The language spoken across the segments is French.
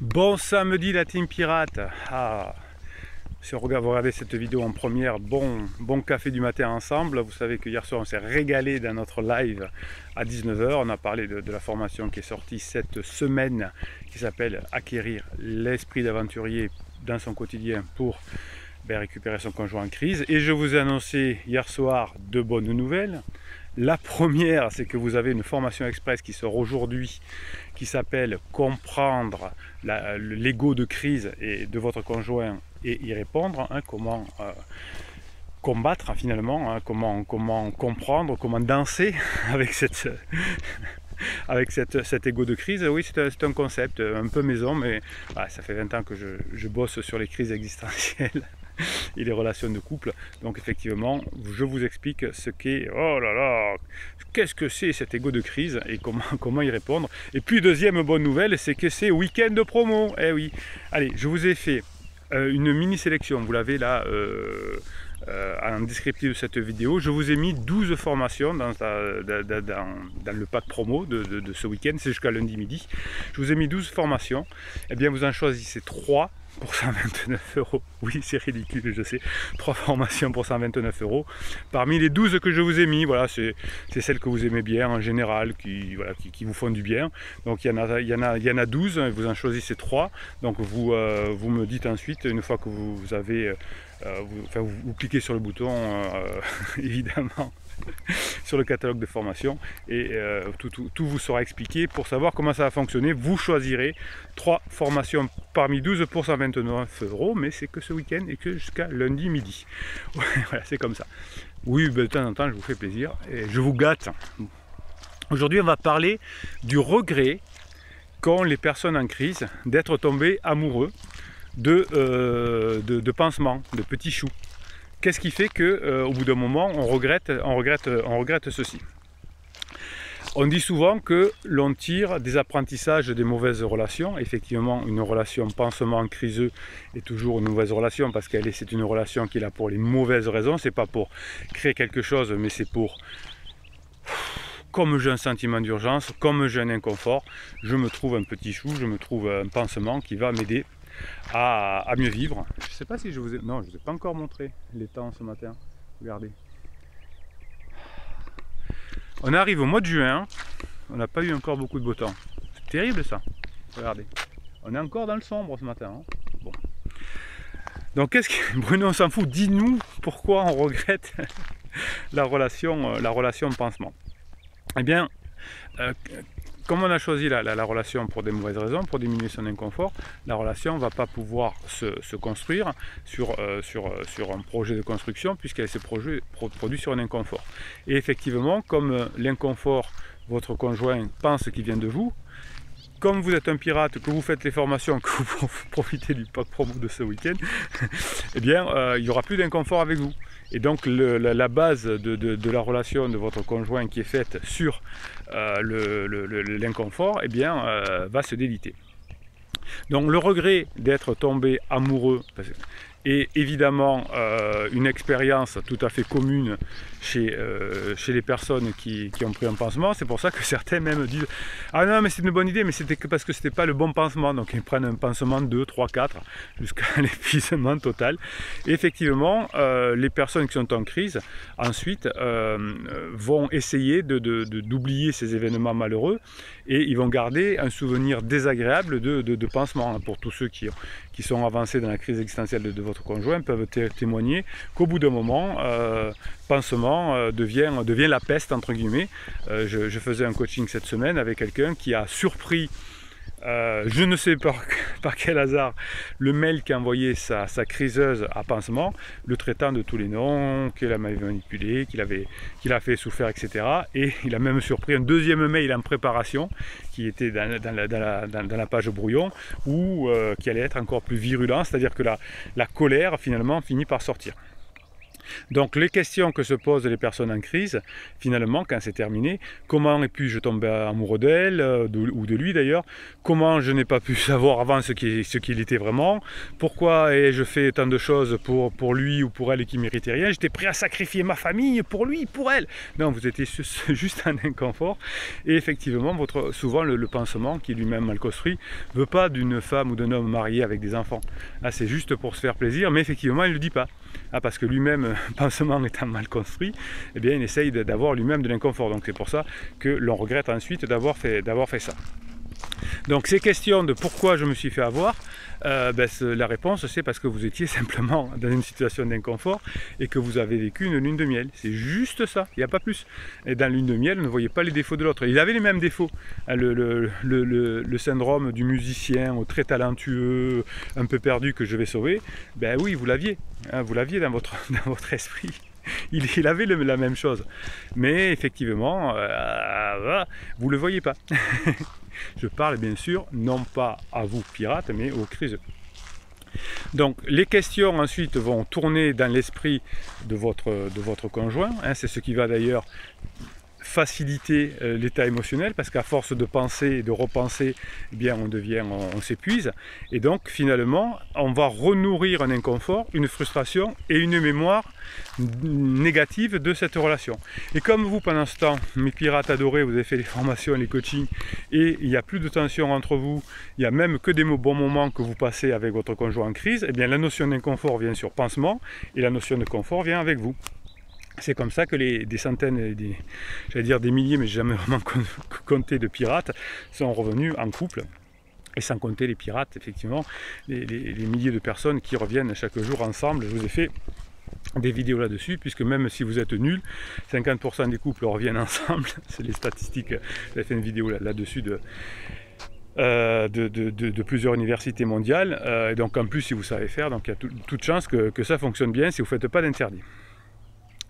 Bon samedi la team pirate ah, Si on vous regardez cette vidéo en première, bon, bon café du matin ensemble. Vous savez que hier soir on s'est régalé dans notre live à 19h. On a parlé de, la formation qui est sortie cette semaine qui s'appelle Acquérir l'esprit d'aventurier dans son quotidien pour ben, récupérer son conjoint en crise. Et je vous ai annoncé hier soir de bonnes nouvelles. La première, c'est que vous avez une formation express qui sort aujourd'hui, qui s'appelle Comprendre l'ego de crise et de votre conjoint et y répondre. Hein, comment euh, combattre finalement, hein, comment, comprendre, comment danser avec cet ego de crise, oui, c'est un, concept un peu maison, mais ça fait 20 ans que je bosse sur les crises existentielles et les relations de couple. Donc effectivement, je vous explique ce qu'est, oh là là, qu'est-ce que c'est cet ego de crise et comment, comment y répondre. Et puis deuxième bonne nouvelle, c'est que c'est week-end de promo. Eh oui, allez, je vous ai fait euh, une mini sélection, vous l'avez là euh, euh, en descriptif de cette vidéo. Je vous ai mis 12 formations dans, dans, le pack promo de, de ce week-end, c'est jusqu'à lundi midi. Je vous ai mis 12 formations, et eh bien vous en choisissez 3 pour 129 euros. Oui, c'est ridicule, je sais. Trois formations pour 129 euros. Parmi les 12 que je vous ai mis, voilà, c'est celles que vous aimez bien en général, qui, voilà, qui, vous font du bien. Donc il y en a, il y en a, il y en a 12, vous en choisissez 3. Donc vous, euh, vous me dites ensuite, une fois que vous avez, euh, vous, vous, cliquez sur le bouton, euh, évidemment, sur le catalogue de formation et euh, tout, vous sera expliqué pour savoir comment ça va fonctionner. Vous choisirez trois formations parmi 12 pour 129 euros, mais c'est que ce week-end et que jusqu'à lundi midi. voilà, c'est comme ça. Oui, ben, de temps en temps, je vous fais plaisir et je vous gâte. Aujourd'hui, on va parler du regret qu'ont les personnes en crise d'être tombées amoureux de, euh, de, de pansements, de petits choux. Qu'est-ce qui fait qu'au euh, bout d'un moment, on regrette, on, regrette, on regrette ceci? On dit souvent que l'on tire des apprentissages des mauvaises relations. Effectivement, une relation pansement criseux est toujours une mauvaise relation parce qu'elle est, c'est une relation qui est là pour les mauvaises raisons. C'est pas pour créer quelque chose, mais c'est pour comme j'ai un sentiment d'urgence, comme j'ai un inconfort, je me trouve un petit chou, je me trouve un pansement qui va m'aider à, mieux vivre. Je ne sais pas si je vous ai... Non, je vous ai pas encore montré les temps ce matin. Regardez. On arrive au mois de juin. On n'a pas eu encore beaucoup de beau temps. C'est terrible ça. Regardez. On est encore dans le sombre ce matin. Hein. bon. Donc qu'est-ce que... Bruno, on s'en fout. Dis-nous pourquoi on regrette la relation, euh, la relation pansement. Eh bien, euh, comme on a choisi la, relation pour des mauvaises raisons, pour diminuer son inconfort, la relation ne va pas pouvoir se, construire sur, euh, euh, sur, un projet de construction puisqu'elle s'est produit sur un inconfort. Et effectivement, comme euh, l'inconfort, votre conjoint pense qu'il vient de vous, comme vous êtes un pirate, que vous faites les formations, que vous profitez du pack promo de ce week-end, eh bien, il n'y aura plus d'inconfort avec vous. Et donc la, base de, la relation de votre conjoint qui est faite sur euh, l'inconfort, eh bien, euh, va se déliter. Donc le regret d'être tombé amoureux, et évidemment euh, une expérience tout à fait commune chez, euh, chez les personnes qui, ont pris un pansement. C'est pour ça que certains même disent Ah non, mais c'est une bonne idée, mais c'était parce que c'était pas le bon pansement. Donc ils prennent un pansement 2, 3, 4 jusqu'à l'épuisement total. Et effectivement, euh, les personnes qui sont en crise ensuite vont essayer d'oublier de, ces événements malheureux et ils vont garder un souvenir désagréable de, de, pansement. Pour tous ceux qui, qui sont avancés dans la crise existentielle de, votre conjoint peuvent témoigner qu'au bout d'un moment, euh, pansement euh, devient, la peste, entre guillemets. Euh, je, faisais un coaching cette semaine avec quelqu'un qui a surpris euh, je ne sais par quel hasard le mail qui a envoyé sa, criseuse à pansement, le traitant de tous les noms, qu'il a manipulé, qu'il avait, qu'il a fait souffrir, etc. Et il a même surpris un deuxième mail en préparation qui était dans, la, page brouillon ou qui allait être encore plus virulent, c'est-à-dire que la colère finalement finit par sortir. Donc les questions que se posent les personnes en crise, finalement, quand c'est terminé, comment ai pu je tomber amoureux d'elle, euh, ou de lui d'ailleurs, comment je n'ai pas pu savoir avant ce qu'il était vraiment, pourquoi ai-je fait tant de choses pour, lui ou pour elle qui méritait rien, j'étais prêt à sacrifier ma famille pour lui, pour elle. Non, vous étiez juste un inconfort, et effectivement, votre, souvent le, pansement, qui est lui-même mal construit, ne veut pas d'une femme ou d'un homme marié avec des enfants. Ah, c'est juste pour se faire plaisir, mais effectivement, il ne le dit pas. Ah, parce que lui-même, pansement étant mal construit, eh bien, il essaye d'avoir lui-même de l'inconfort. Donc c'est pour ça que l'on regrette ensuite d'avoir fait, fait ça. Donc ces questions de pourquoi je me suis fait avoir, euh, ben, la réponse c'est parce que vous étiez simplement dans une situation d'inconfort et que vous avez vécu une lune de miel. C'est juste ça, il n'y a pas plus. Et dans lune de miel, vous ne voyez pas les défauts de l'autre. Il avait les mêmes défauts. Hein, le, syndrome du musicien très talentueux, un peu perdu que je vais sauver, ben oui, vous l'aviez. Hein, vous l'aviez dans votre, dans votre esprit. Il, avait la même chose. Mais effectivement, euh, vous ne le voyez pas. Je parle bien sûr non pas à vous pirates, mais aux crises. Donc les questions ensuite vont tourner dans l'esprit de votre, de votre conjoint. Hein. c'est ce qui va d'ailleurs faciliter euh, l'état émotionnel parce qu'à force de penser et de repenser, eh bien on devient, on, s'épuise et donc finalement on va renourrir un inconfort, une frustration et une mémoire négative de cette relation. Et comme vous pendant ce temps, mes pirates adorés, vous avez fait les formations, les coachings et il n'y a plus de tension entre vous, il n'y a même que des bons moments que vous passez avec votre conjoint en crise, eh bien la notion d'inconfort vient sur pansement et la notion de confort vient avec vous. C'est comme ça que des centaines, j'allais dire des milliers, mais jamais vraiment compté de pirates, sont revenus en couple. Et sans compter les pirates, effectivement, les, milliers de personnes qui reviennent chaque jour ensemble. Je vous ai fait des vidéos là-dessus, puisque même si vous êtes nul, 50% des couples reviennent ensemble. C'est les statistiques. J'ai fait une vidéo là-dessus de, euh, de, plusieurs universités mondiales. Euh, et donc en plus, si vous savez faire, il y a toute chance que, que, ça fonctionne bien si vous ne faites pas d'interdit.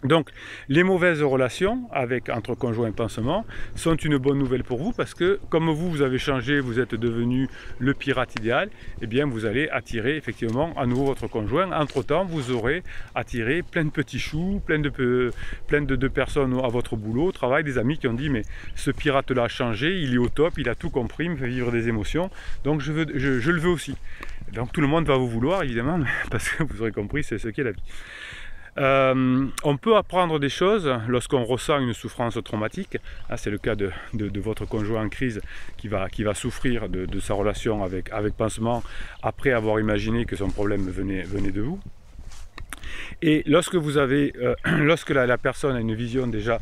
Donc, les mauvaises relations entre conjoints et pansement sont une bonne nouvelle pour vous parce que, comme vous, vous avez changé, vous êtes devenu le pirate idéal, eh bien, vous allez attirer effectivement à nouveau votre conjoint. Entre-temps, vous aurez attiré plein de petits choux, plein de, plein personnes à votre boulot, au travail, des amis qui ont dit, mais ce pirate-là a changé, il est au top, il a tout compris, il me fait vivre des émotions, donc je, je le veux aussi. Donc, tout le monde va vous vouloir, évidemment, parce que vous aurez compris, c'est ce qu'est la vie. Euh, on peut apprendre des choses lorsqu'on ressent une souffrance traumatique. Ah, c'est le cas de, votre conjoint en crise qui va, souffrir de, sa relation avec, pansement après avoir imaginé que son problème venait de vous. Et lorsque vous avez, euh, lorsque la, personne a une vision déjà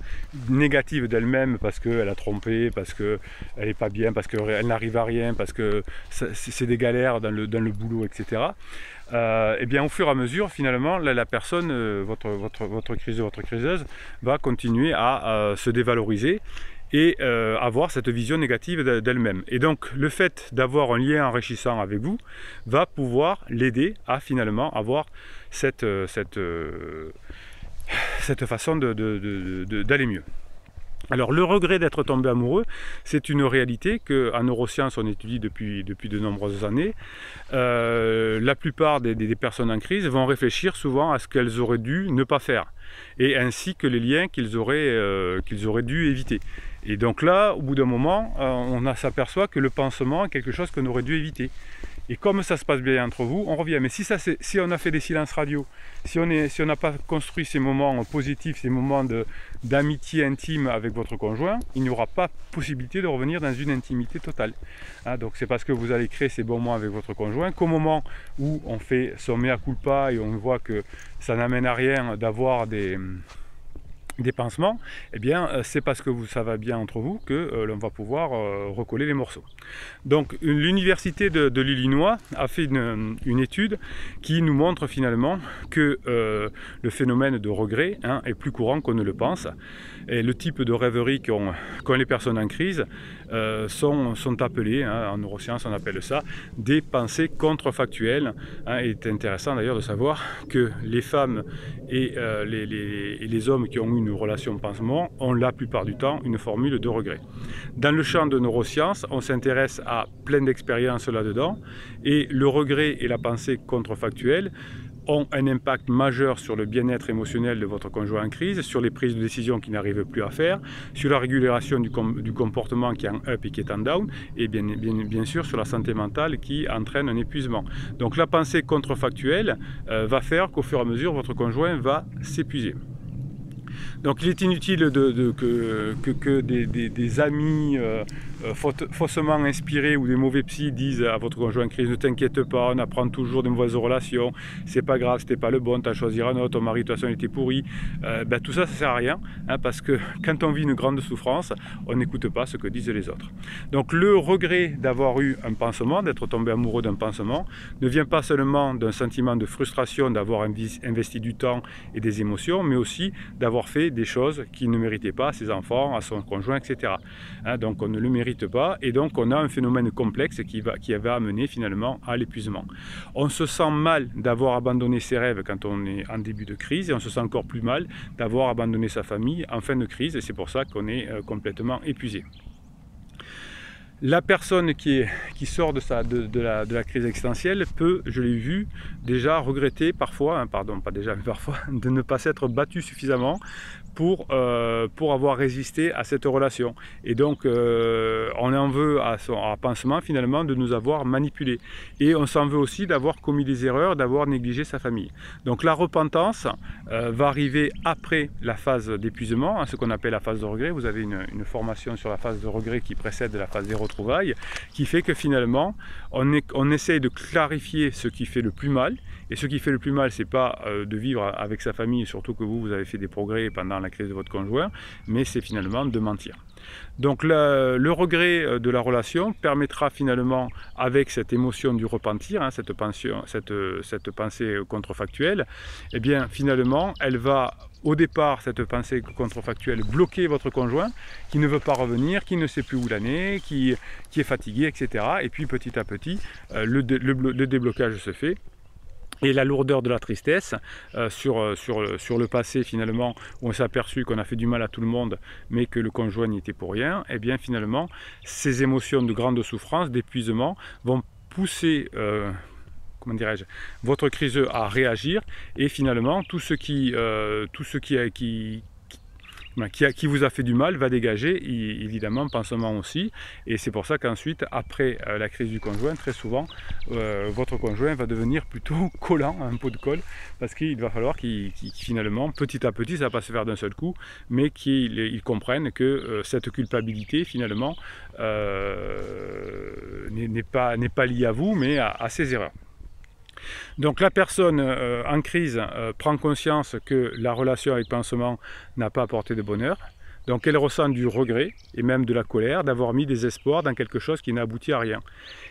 négative d'elle-même parce qu'elle a trompé, parce qu'elle n'est pas bien, parce qu'elle n'arrive à rien, parce que c'est des galères dans le, boulot, etc. et euh, eh bien au fur et à mesure, finalement, la, personne, euh, votre, votre, votre crise, votre criseuse, va continuer à se dévaloriser et euh, avoir cette vision négative d'elle-même. Et donc le fait d'avoir un lien enrichissant avec vous va pouvoir l'aider à finalement avoir cette, euh, cette, euh, cette façon d'aller mieux. Alors le regret d'être tombé amoureux, c'est une réalité qu'en neurosciences on étudie depuis, depuis de nombreuses années. la plupart des, personnes en crise vont réfléchir souvent à ce qu'elles auraient dû ne pas faire, et ainsi que les liens qu'ils auraient, auraient dû éviter. Et donc là, au bout d'un moment, euh, on s'aperçoit que le pansement est quelque chose qu'on aurait dû éviter. Et comme ça se passe bien entre vous, on revient. Mais si, ça, si on a fait des silences radio, si on n'a pas construit ces moments positifs, ces moments d'amitié intime avec votre conjoint, il n'y aura pas possibilité de revenir dans une intimité totale. Hein, donc c'est parce que vous allez créer ces bons moments avec votre conjoint qu'au moment où on fait son mea culpa et on voit que ça n'amène à rien d'avoir des des pansements, eh bien euh, c'est parce que vous, ça va bien entre vous que euh, l'on va pouvoir euh, recoller les morceaux. Donc l'université de, l'Illinois a fait une, étude qui nous montre finalement que le phénomène de regret hein, est plus courant qu'on ne le pense. Et le type de rêverie qu'ont les personnes en crise sont, sont appelées, hein, en neurosciences on appelle ça, des pensées contrefactuelles. Hein. il est intéressant d'ailleurs de savoir que les femmes et les, et les hommes qui ont une relation pansement ont la plupart du temps une formule de regret. Dans le champ de neurosciences, on s'intéresse à plein d'expériences là-dedans et le regret et la pensée contrefactuelle ont un impact majeur sur le bien-être émotionnel de votre conjoint en crise, sur les prises de décision qui n'arrivent plus à faire, sur la régulation du, comportement qui est en up et qui est en down, et bien, sûr sur la santé mentale qui entraîne un épuisement. Donc la pensée contrefactuelle euh, va faire qu'au fur et à mesure, votre conjoint va s'épuiser. Donc il est inutile que, des, amis euh, euh, faussement inspirés ou des mauvais psys disent à votre conjoint crise ne t'inquiète pas, on apprend toujours des mauvaises relations, c'est pas grave, c'était pas le bon, tu as choisi un autre, ton mari de toute façon il était pourri. Euh, ben, tout ça, ça sert à rien, hein, parce que quand on vit une grande souffrance, on n'écoute pas ce que disent les autres. Donc le regret d'avoir eu un pansement, d'être tombé amoureux d'un pansement, ne vient pas seulement d'un sentiment de frustration d'avoir investi du temps et des émotions, mais aussi d'avoir fait des choses qu'il ne méritait pas à ses enfants, à son conjoint, etc. Hein, donc on ne le pas. Et donc on a un phénomène complexe qui va, qui va amener finalement à l'épuisement. On se sent mal d'avoir abandonné ses rêves quand on est en début de crise et on se sent encore plus mal d'avoir abandonné sa famille en fin de crise. Et c'est pour ça qu'on est euh, complètement épuisé. La personne qui, sort de, la, crise existentielle peut, je l'ai vu, déjà regretter parfois, hein, pardon, pas déjà, mais parfois, de ne pas s'être battu suffisamment pour, euh, pour avoir résisté à cette relation. Et donc, euh, on en veut à son pansement finalement de nous avoir manipulés. Et on s'en veut aussi d'avoir commis des erreurs, d'avoir négligé sa famille. Donc la repentance euh, va arriver après la phase d'épuisement, hein, ce qu'on appelle la phase de regret. Vous avez une, une, formation sur la phase de regret qui précède la phase des retrouvailles, qui fait que finalement, on, est, on essaye de clarifier ce qui fait le plus mal. Et ce qui fait le plus mal, c'est pas de vivre avec sa famille, surtout que vous, vous avez fait des progrès pendant la crise de votre conjoint, mais c'est finalement de mentir. Donc le, regret euh, de la relation permettra finalement, avec cette émotion du repentir, hein, cette, pension, cette, pensée contrefactuelle, eh bien finalement, elle va au départ, cette pensée contrefactuelle, bloquer votre conjoint qui ne veut pas revenir, qui ne sait plus où l'année, qui, est fatigué, etc. Et puis petit à petit, euh, le déblocage se fait et la lourdeur de la tristesse euh, sur, euh, sur, sur, le passé finalement où on s'est aperçu qu'on a fait du mal à tout le monde mais que le conjoint n'y était pour rien, et eh bien finalement ces émotions de grande souffrance, d'épuisement vont pousser euh, comment dirais-je, votre criseux à réagir. Et finalement tout ce qui, tout ce qui, qui, vous a fait du mal va dégager évidemment pansement aussi. Et c'est pour ça qu'ensuite après euh, la crise du conjoint très souvent euh, votre conjoint va devenir plutôt collant un pot de colle parce qu'il va falloir qu'il finalement petit à petit ça va pas se faire d'un seul coup mais qu'il comprenne que euh, cette culpabilité finalement n'est pas, pas liée à vous mais à ses erreurs donc la personne euh, en crise euh, prend conscience que la relation avec pansement n'a pas apporté de bonheur. Donc elle ressent du regret et même de la colère d'avoir mis des espoirs dans quelque chose qui n'a abouti à rien.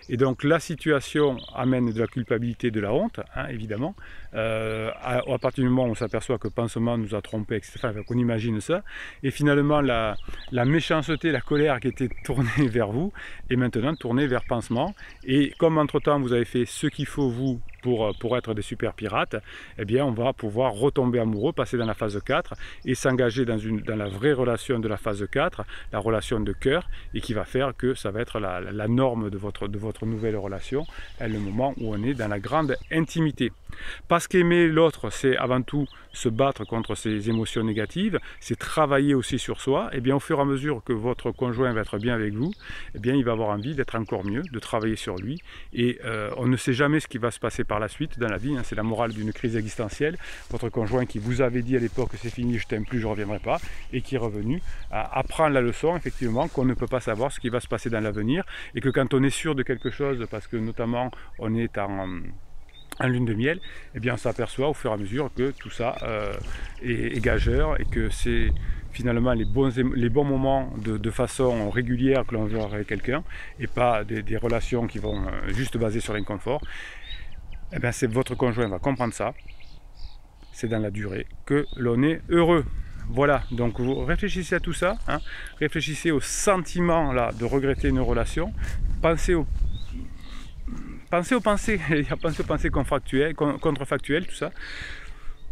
Et donc la situation amène de la culpabilité, de la honte, hein, évidemment. Euh, à, partir du moment où on s'aperçoit que pansement nous a trompé, etc., qu'on imagine ça. Et finalement la, la, méchanceté, la colère qui était tournée vers vous est maintenant tournée vers pansement. Et comme entre-temps vous avez fait ce qu'il faut vous pour, pour, être des super pirates, eh bien on va pouvoir retomber amoureux, passer dans la phase 4 et s'engager dans, dans la vraie relation de la phase 4, la relation de cœur, et qui va faire que ça va être la, norme de votre, de votre nouvelle relation est le moment où on est dans la grande intimité. Parce qu'aimer l'autre, c'est avant tout se battre contre ses émotions négatives, c'est travailler aussi sur soi, et bien au fur et à mesure que votre conjoint va être bien avec vous, et bien il va avoir envie d'être encore mieux, de travailler sur lui, et euh, on ne sait jamais ce qui va se passer la suite dans la vie, hein. c'est la morale d'une crise existentielle, votre conjoint qui vous avait dit à l'époque c'est fini, je t'aime plus, je reviendrai pas, et qui est revenu, apprendre la leçon effectivement qu'on ne peut pas savoir ce qui va se passer dans l'avenir, et que quand on est sûr de quelque chose, parce que notamment on est en lune de miel, eh bien on s'aperçoit au fur et à mesure que tout ça euh, est, gageur et que c'est finalement les bons, les bons moments de, façon régulière que l'on veut avec quelqu'un et pas des, relations qui vont euh, juste baser sur l'inconfort. Eh bien c'est votre conjoint va comprendre ça. C'est dans la durée que l'on est heureux. Voilà, donc vous réfléchissez à tout ça, hein. réfléchissez au sentiment là de regretter une relation, pensez au pensez aux pensées, pensez aux pensées tout ça.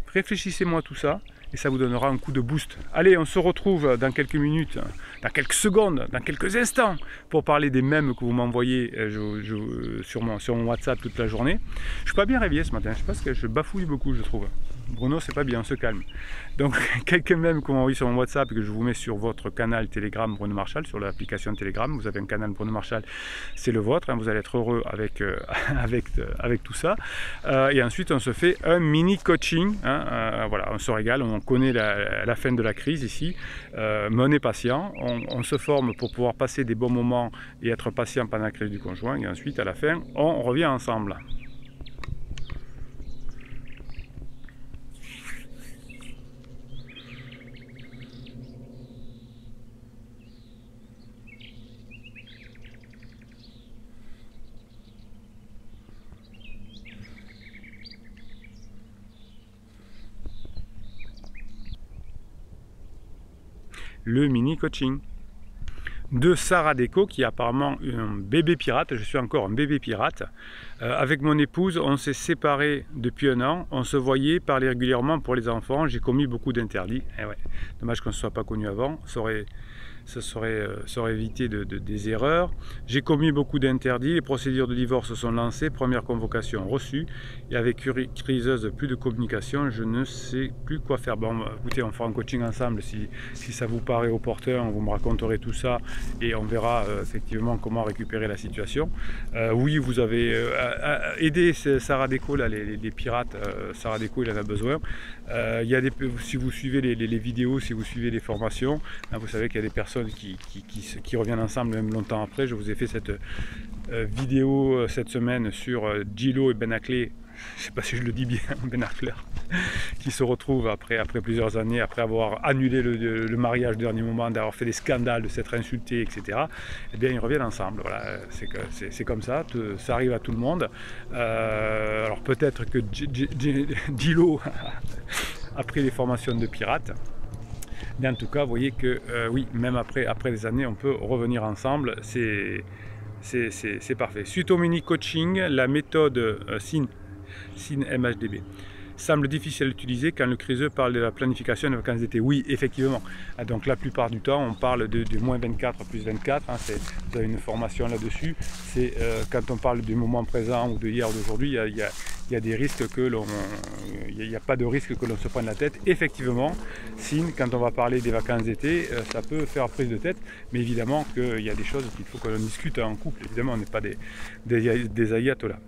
Réfléchissez-moi tout ça et ça vous donnera un coup de boost. Allez, on se retrouve dans quelques minutes, dans quelques secondes, dans quelques instants pour parler des mèmes que vous m'envoyez euh, sur, mon, WhatsApp toute la journée. Je suis pas bien réveillé ce matin, je sais pas que je bafouille beaucoup, je trouve. Bruno, c'est pas bien, on se calme. Donc, quelques mèmes que vous m'envoyez sur mon WhatsApp et que je vous mets sur votre canal Telegram Bruno Marshall, sur l'application Telegram. Vous avez un canal Bruno Marshall, c'est le vôtre. Hein, vous allez être heureux avec, euh, avec tout ça. et ensuite, on se fait un mini coaching. Hein, voilà, on se régale, on connaît la, fin de la crise ici, euh, on est patient, on, se forme pour pouvoir passer des bons moments et être patient pendant la crise du conjoint, et ensuite à la fin, on revient ensemble. Le mini coaching de Sarah Deco qui est apparemment un bébé pirate, je suis encore un bébé pirate. Euh, avec mon épouse, on s'est séparés depuis un an, on se voyait, parler régulièrement pour les enfants, j'ai commis beaucoup d'interdits. Eh dommage qu'on ne soit pas connu avant, ça aurait ça serait, euh, ça évité de, des erreurs. J'ai commis beaucoup d'interdits, les procédures de divorce sont lancées, première convocation reçue, et avec criseuse plus de communication, je ne sais plus quoi faire. Bon, écoutez, on fera un coaching ensemble, si, ça vous paraît opportun, vous me raconterez tout ça, et on verra euh, effectivement comment récupérer la situation. Euh, oui, vous avez aidé Sarah Déco, là, les, pirates, Sarah Déco, il en a besoin. il y a des, si vous suivez les, vidéos, si vous suivez les formations, hein, vous savez qu'il y a des personnes qui, reviennent ensemble même longtemps après. Je vous ai fait cette euh, vidéo euh, cette semaine sur euh, Gilo et Ben je ne sais pas si je le dis bien, Ben qui se retrouvent après, après plusieurs années, après avoir annulé le, mariage au dernier moment, d'avoir fait des scandales, de s'être insultés, etc. Eh bien, ils reviennent ensemble. Voilà, c'est comme ça, ça arrive à tout le monde. alors peut-être que Gilo a pris les formations de pirates, mais en tout cas, vous voyez que euh, oui, même après, des années, on peut revenir ensemble. C'est parfait. Suite au mini coaching, la méthode euh, SIN, SIN MHDB semble difficile à utiliser quand le criseux parle de la planification des vacances d'été. Oui, effectivement. Ah, donc la plupart du temps, on parle de, moins 24 plus 24. Hein, vous avez une formation là-dessus. C'est euh, quand on parle du moment présent ou de hier ou d'aujourd'hui, il y des risques que l'on... Il n'y a, pas de risque que l'on se prenne la tête. Effectivement, signe, quand on va parler des vacances d'été, euh, ça peut faire prise de tête. Mais évidemment qu'il y a des choses qu'il faut que l'on discute en couple. Évidemment, on n'est pas des, des, des ayatollahs.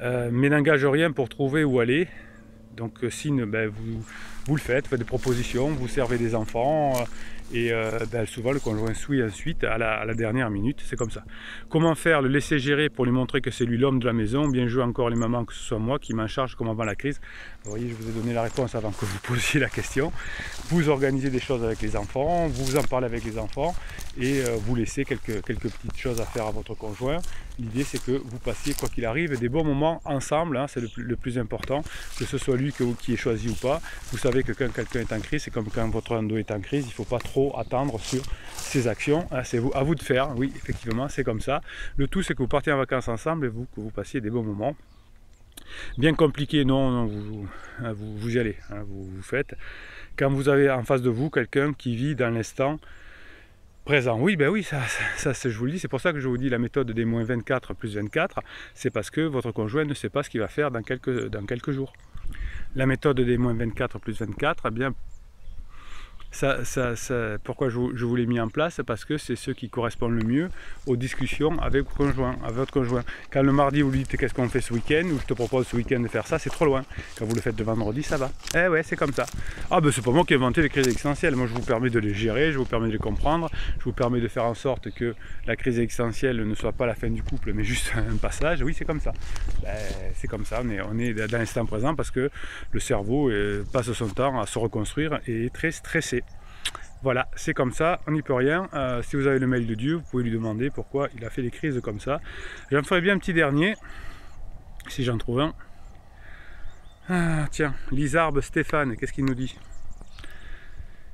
Euh, mais n'engage rien pour trouver où aller. Donc euh, signe, ben, vous, vous, le faites, faites des propositions, vous servez des enfants, euh, et euh, ben, souvent le conjoint suit ensuite à la, dernière minute, c'est comme ça. Comment faire Le laisser gérer pour lui montrer que c'est lui l'homme de la maison, bien jouer encore les mamans que ce soit moi qui m'en charge comme avant la crise. Vous voyez, je vous ai donné la réponse avant que vous posiez la question. Vous organisez des choses avec les enfants, vous en parlez avec les enfants et euh, vous laissez quelques, petites choses à faire à votre conjoint. L'idée c'est que vous passiez, quoi qu'il arrive, des bons moments ensemble, hein, c'est le, plus important, que ce soit lui qui ait choisi ou pas. Vous savez que quand quelqu'un est en crise, c'est comme quand votre endo est en crise, il ne faut pas trop attendre sur ces actions. Ah, c'est à vous de faire, oui, effectivement, c'est comme ça. Le tout, c'est que vous partiez en vacances ensemble et vous, que vous passiez des bons moments. Bien compliqué, non, vous, ah, vous, vous, y allez, hein, vous, faites. Quand vous avez en face de vous quelqu'un qui vit dans l'instant présent. Oui, ben oui, ça, ça, je vous le dis, c'est pour ça que je vous dis la méthode des moins 24 plus 24, c'est parce que votre conjoint ne sait pas ce qu'il va faire dans quelques, dans quelques jours. La méthode des moins 24 plus 24, eh bien, pourquoi je, vous l'ai mis en place? Parce que c'est ce qui correspond le mieux aux discussions avec, conjoint, avec votre conjoint. Quand le mardi vous lui dites qu'est-ce qu'on fait ce week-end, ou je te propose ce week-end de faire ça, c'est trop loin. Quand vous le faites le vendredi, ça va. Eh ouais, c'est comme ça. Ah ben c'est pas moi qui ai inventé les crises existentielles. Moi je vous permets de les gérer, je vous permets de les comprendre, je vous permets de faire en sorte que la crise existentielle ne soit pas la fin du couple, mais juste un passage. Oui, c'est comme ça. Ben, c'est comme ça, on est, on est dans l'instant présent parce que le cerveau euh, passe son temps à se reconstruire et est très stressé. Voilà, c'est comme ça, on n'y peut rien. Euh, si vous avez le mail de Dieu, vous pouvez lui demander pourquoi il a fait des crises comme ça. J'en ferai bien un petit dernier, si j'en trouve un. Ah, tiens, Lizarbe Stéphane, qu'est-ce qu'il nous dit?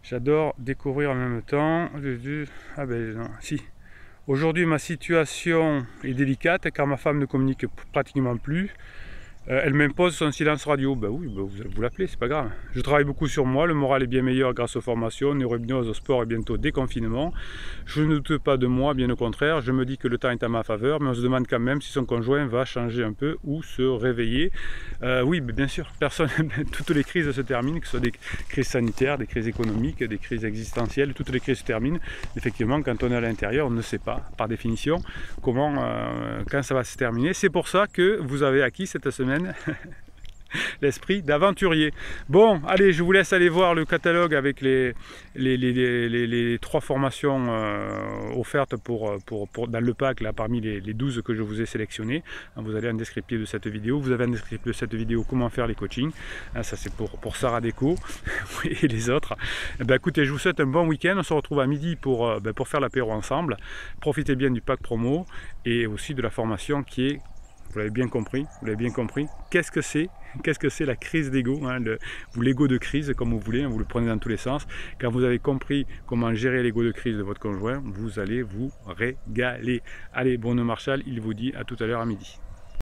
J'adore découvrir en même temps. Ah ben non, si. Aujourd'hui, ma situation est délicate car ma femme ne communique pratiquement plus. Euh, elle m'impose son silence radio. Ben oui, ben vous, l'appelez, c'est pas grave. Je travaille beaucoup sur moi, le moral est bien meilleur grâce aux formations, neurohypnose, au sport et bientôt déconfinement. Je ne doute pas de moi, bien au contraire. Je me dis que le temps est à ma faveur, mais on se demande quand même si son conjoint va changer un peu ou se réveiller. Euh, oui, bien sûr, toutes les crises se terminent, que ce soit des crises sanitaires, des crises économiques, des crises existentielles, toutes les crises se terminent. Effectivement, quand on est à l'intérieur, on ne sait pas, par définition, comment, euh, quand ça va se terminer. C'est pour ça que vous avez acquis cette semaine l'esprit d'aventurier. Bon, allez, je vous laisse aller voir le catalogue avec les, les, trois formations euh, offertes pour, dans le pack, là, parmi les, 12 que je vous ai sélectionnés. Vous allez en descriptif de cette vidéo. Vous avez un descriptif de cette vidéo comment faire les coachings. Ah, ça, c'est pour, pour Sarah Déco et les autres. Eh ben, écoutez, je vous souhaite un bon week-end. On se retrouve à midi pour, euh, ben, pour faire l'apéro ensemble. Profitez bien du pack promo et aussi de la formation qui est vous l'avez bien compris, vous l'avez bien compris. Qu'est-ce que c'est Qu'est-ce que c'est la crise d'ego hein, Ou l'ego de crise, comme vous voulez, hein, vous le prenez dans tous les sens. Quand vous avez compris comment gérer l'ego de crise de votre conjoint, vous allez vous régaler. Allez, Bruno Marshall, il vous dit à tout à l'heure à midi.